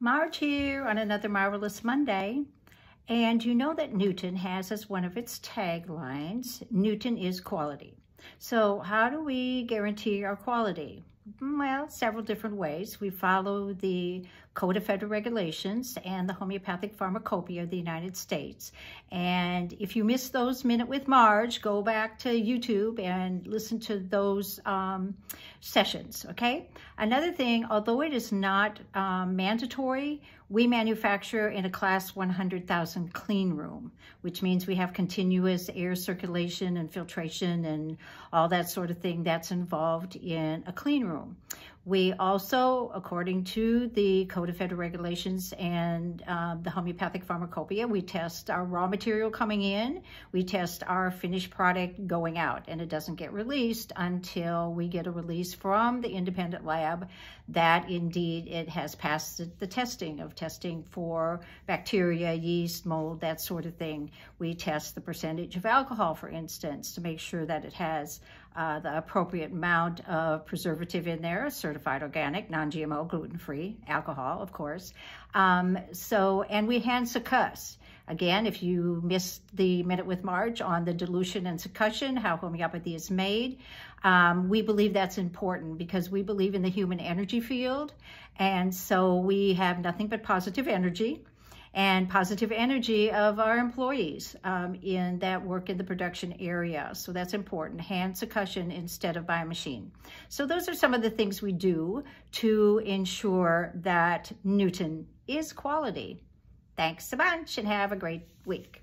Marge here on another Marvelous Monday. And you know that Newton has as one of its taglines, Newton is quality. So how do we guarantee our quality? Well, several different ways. We follow the Code of Federal Regulations and the Homeopathic Pharmacopoeia of the United States. And if you missed those Minute with Marge, go back to YouTube and listen to those um, sessions, okay? Another thing, although it is not um, mandatory, we manufacture in a class 100,000 clean room, which means we have continuous air circulation and filtration and all that sort of thing that's involved in a clean room. We also, according to the Code of Federal Regulations and um, the Homeopathic Pharmacopoeia, we test our raw material coming in, we test our finished product going out, and it doesn't get released until we get a release from the independent lab that indeed it has passed the testing of testing for bacteria, yeast, mold, that sort of thing. We test the percentage of alcohol, for instance, to make sure that it has uh, the appropriate amount of preservative in there, certified organic, non-GMO, gluten-free, alcohol, of course. Um, so, and we hand succuss. Again, if you missed the Minute with Marge on the dilution and succussion, how homeopathy is made, um, we believe that's important because we believe in the human energy field. And so we have nothing but positive energy and positive energy of our employees um, in that work in the production area. So that's important, hand succussion instead of by machine. So those are some of the things we do to ensure that Newton is quality. Thanks a bunch and have a great week.